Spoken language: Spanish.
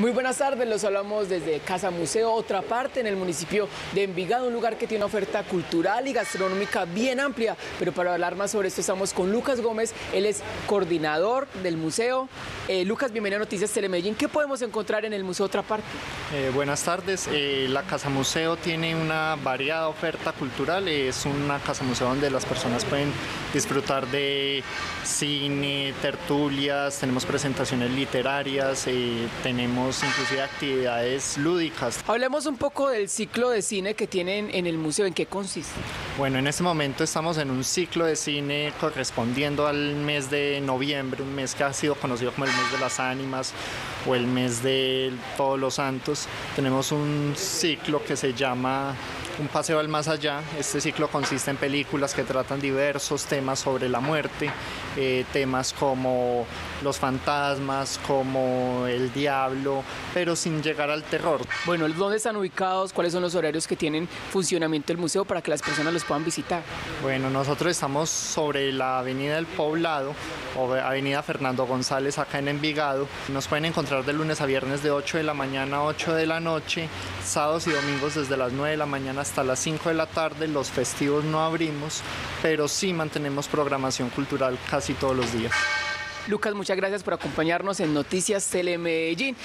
Muy buenas tardes, los hablamos desde Casa Museo, otra parte en el municipio de Envigado, un lugar que tiene una oferta cultural y gastronómica bien amplia. Pero para hablar más sobre esto estamos con Lucas Gómez, él es coordinador del museo. Eh, Lucas, bienvenido a Noticias Telemedellín. ¿Qué podemos encontrar en el museo Otra Parte? Eh, buenas tardes, eh, la Casa Museo tiene una variada oferta cultural, es una casa museo donde las personas pueden disfrutar de cine, tertulias, tenemos presentaciones literarias, tenemos inclusive actividades lúdicas. Hablemos un poco del ciclo de cine que tienen en el museo, ¿en qué consiste? Bueno, en este momento estamos en un ciclo de cine correspondiendo al mes de noviembre, un mes que ha sido conocido como el mes de las ánimas o el mes de todos los santos. Tenemos un ciclo que se llama un paseo al más allá. Este ciclo consiste en películas que tratan diversos temas sobre la muerte, eh, temas como los fantasmas, como el diablo, pero sin llegar al terror. Bueno, ¿dónde están ubicados? ¿Cuáles son los horarios que tienen funcionamiento el museo para que las personas los puedan visitar? Bueno, nosotros estamos sobre la Avenida del Poblado o Avenida Fernando González acá en Envigado. Nos pueden encontrar de lunes a viernes de 8 de la mañana a 8 de la noche, sábados y domingos desde las 9 de la mañana hasta las 5 de la tarde. Los festivos no abrimos, pero sí mantenemos programación cultural casi todos los días. Lucas, muchas gracias por acompañarnos en Noticias Telemedellín.